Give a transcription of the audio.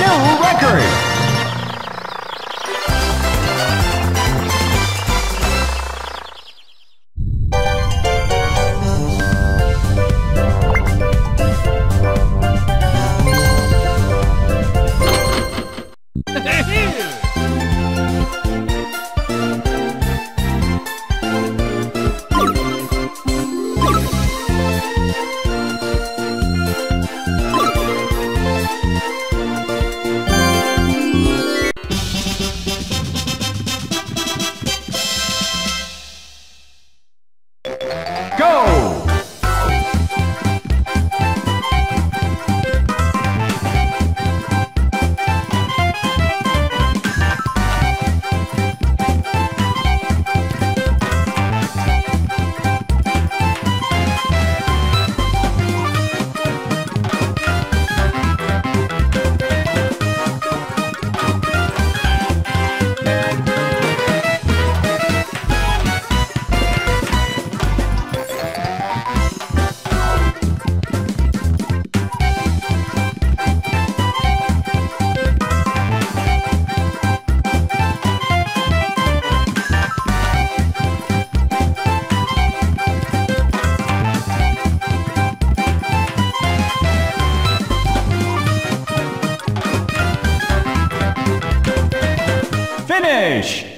No. Finish!